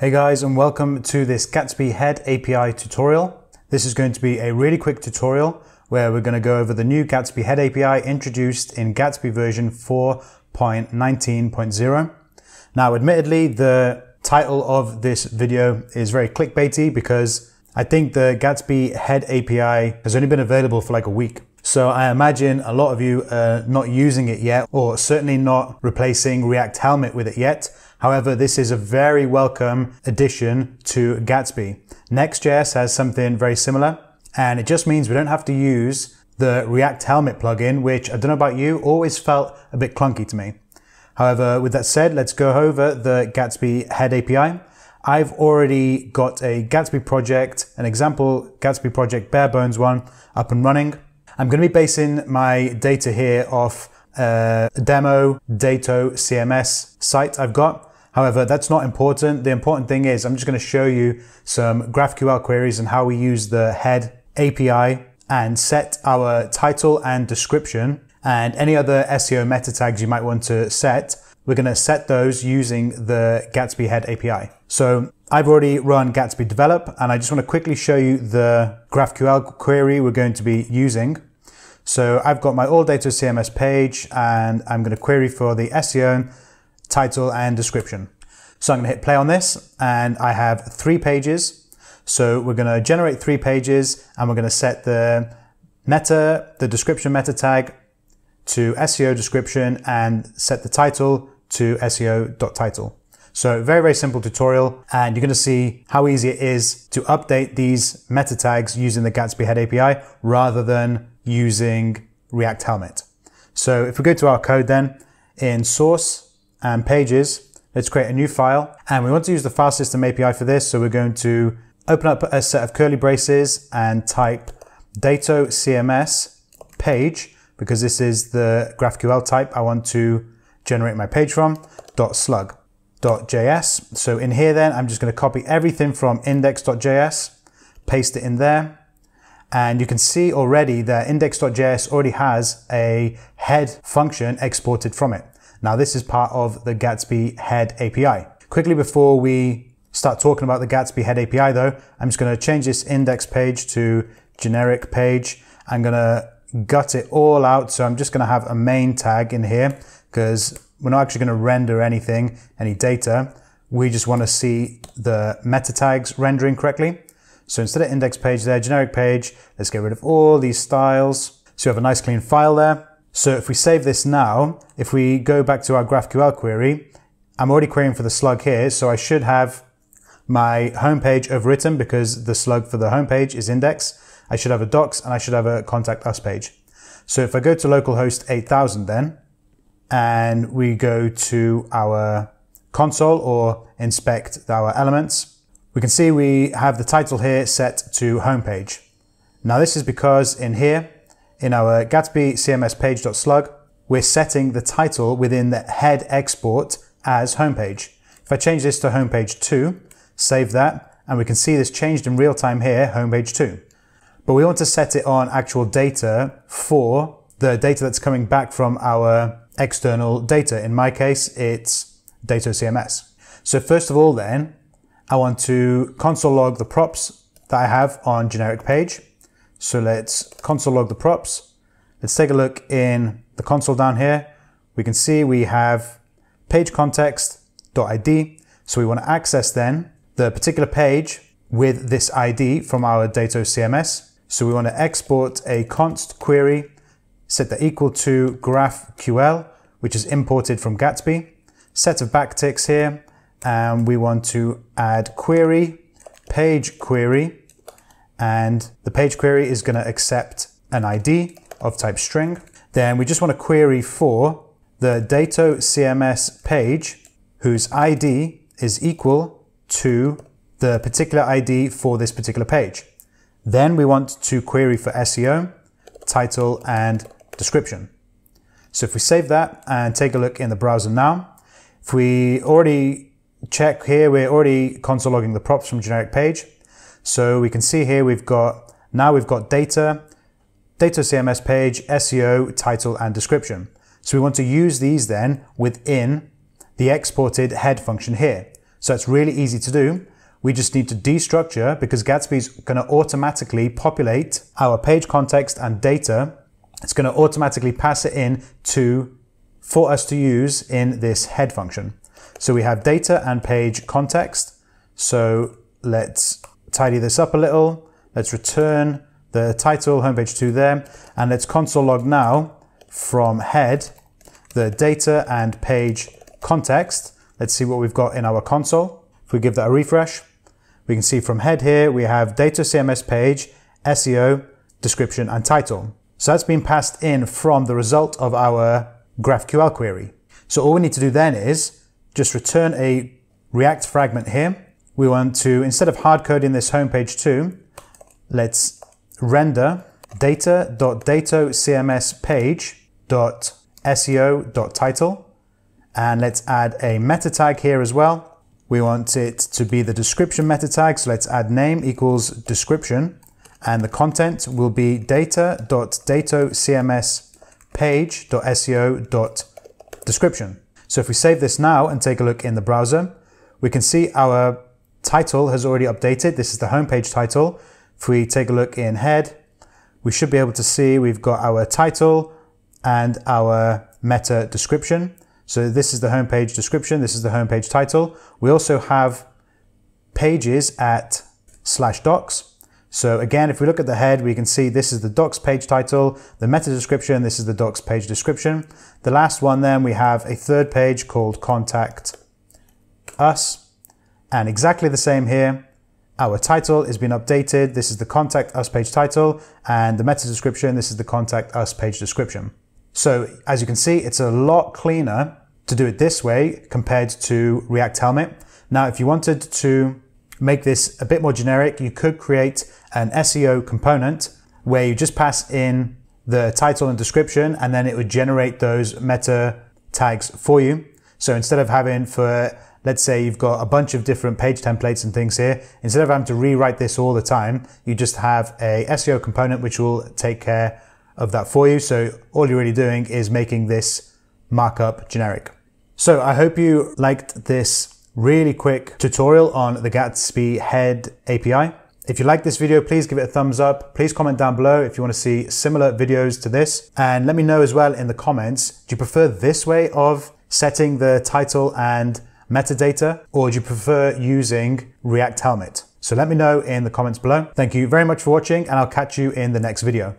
Hey guys and welcome to this Gatsby Head API tutorial. This is going to be a really quick tutorial where we're going to go over the new Gatsby Head API introduced in Gatsby version 4.19.0. Now admittedly the title of this video is very clickbaity because I think the Gatsby Head API has only been available for like a week. So I imagine a lot of you are not using it yet, or certainly not replacing React Helmet with it yet. However, this is a very welcome addition to Gatsby. Next.js has something very similar, and it just means we don't have to use the React Helmet plugin, which I don't know about you, always felt a bit clunky to me. However, with that said, let's go over the Gatsby Head API. I've already got a Gatsby project, an example Gatsby project bare bones one up and running. I'm going to be basing my data here off uh, a demo Dato CMS site I've got. However, that's not important. The important thing is I'm just going to show you some GraphQL queries and how we use the head API and set our title and description and any other SEO meta tags you might want to set. We're going to set those using the Gatsby Head API. So I've already run Gatsby develop and I just want to quickly show you the GraphQL query we're going to be using. So I've got my all Dato CMS page and I'm going to query for the SEO, title and description. So I'm going to hit play on this and I have three pages. So we're going to generate three pages and we're going to set the meta, the description meta tag to SEO description and set the title to SEO.title. So very, very simple tutorial and you're going to see how easy it is to update these meta tags using the Gatsby Head API rather than using React Helmet. So if we go to our code then, in source and pages, let's create a new file. And we want to use the file system API for this. So we're going to open up a set of curly braces and type dato CMS page, because this is the GraphQL type I want to generate my page from, dot slug. dot .js. So in here then, I'm just going to copy everything from index.js, paste it in there, and you can see already that index.js already has a head function exported from it. Now this is part of the Gatsby head API. Quickly before we start talking about the Gatsby head API though, I'm just going to change this index page to generic page. I'm going to gut it all out. So I'm just going to have a main tag in here because we're not actually going to render anything, any data. We just want to see the meta tags rendering correctly. So instead of index page there, generic page, let's get rid of all these styles. So you have a nice clean file there. So if we save this now, if we go back to our GraphQL query, I'm already querying for the slug here. So I should have my homepage overwritten because the slug for the homepage is index. I should have a docs and I should have a contact us page. So if I go to localhost 8000 then, and we go to our console or inspect our elements, we can see we have the title here set to homepage. Now this is because in here, in our Gatsby CMS page.slug, we're setting the title within the head export as homepage. If I change this to homepage 2, save that, and we can see this changed in real time here, homepage 2. But we want to set it on actual data for the data that's coming back from our external data. In my case, it's Dato CMS. So first of all then, I want to console log the props that I have on generic page. So let's console log the props. Let's take a look in the console down here. We can see we have page context.id. So we want to access then the particular page with this ID from our Dato CMS. So we want to export a const query, set that equal to GraphQL, which is imported from Gatsby. Set of backticks here, and we want to add query, page query, and the page query is going to accept an ID of type string. Then we just want to query for the Dato CMS page whose ID is equal to the particular ID for this particular page. Then we want to query for SEO, title, and description. So if we save that and take a look in the browser now, if we already check here, we're already console logging the props from generic page. So we can see here we've got, now we've got data, Dato CMS page, SEO, title, and description. So we want to use these then within the exported head function here. So it's really easy to do. We just need to destructure because Gatsby is going to automatically populate our page context and data. It's going to automatically pass it in to for us to use in this head function. So we have data and page context. So let's tidy this up a little. Let's return the title, homepage 2 there, and let's console log now from head the data and page context. Let's see what we've got in our console. If we give that a refresh, we can see from head here, we have Dato CMS page, SEO, description, and title. So that's been passed in from the result of our GraphQL query. So all we need to do then is just return a React fragment here. We want to, instead of hard coding this homepage too, let's render data.datocms page.seo.title and let's add a meta tag here as well. We want it to be the description meta tag, so let's add name equals description and the content will be data.datocms page.seo.description. So if we save this now and take a look in the browser, we can see our title has already updated. This is the homepage title. If we take a look in head, we should be able to see we've got our title and our meta description. So this is the homepage description. This is the homepage title. We also have pages at slash docs. So again, if we look at the head, we can see this is the docs page title, the meta description, this is the docs page description. The last one then we have a third page called contact us and exactly the same here. Our title has been updated. This is the contact us page title and the meta description. This is the contact us page description. So as you can see, it's a lot cleaner to do it this way compared to React Helmet. Now, if you wanted to make this a bit more generic, you could create an SEO component where you just pass in the title and description and then it would generate those meta tags for you. So instead of having for let's say you've got a bunch of different page templates and things here, instead of having to rewrite this all the time, you just have a SEO component which will take care of that for you. So all you're really doing is making this markup generic. So I hope you liked this really quick tutorial on the Gatsby Head API. If you like this video, please give it a thumbs up. Please comment down below if you want to see similar videos to this. And let me know as well in the comments, do you prefer this way of setting the title and metadata, or do you prefer using React Helmet? So let me know in the comments below. Thank you very much for watching and I'll catch you in the next video.